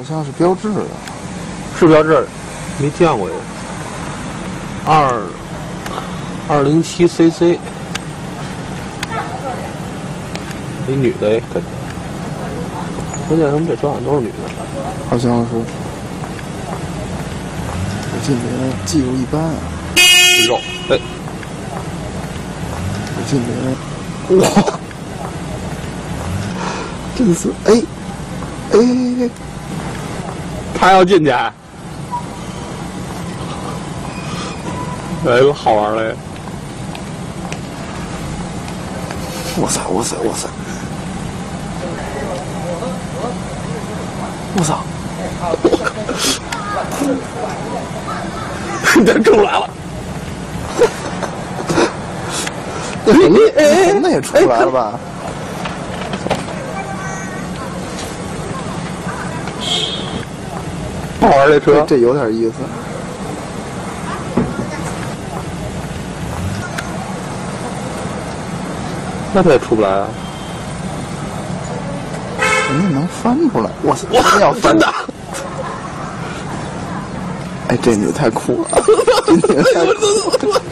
好像是标志的，是标志，没见过呀。二二零七 CC，一女的哎，这关键他们这车好像都是女的。好像是。我进别技术一般啊，肉，哎，我进别哇，真是。哎哎。哎，他要进去，哎，好玩嘞！哇塞哇塞哇塞，我操！他出 来了，那什么那也出来了吧？好玩这车，这有点意思。那他也出不来啊？人家能翻出来，我操！哇，要翻的！哎，这女太酷了，这女太酷了。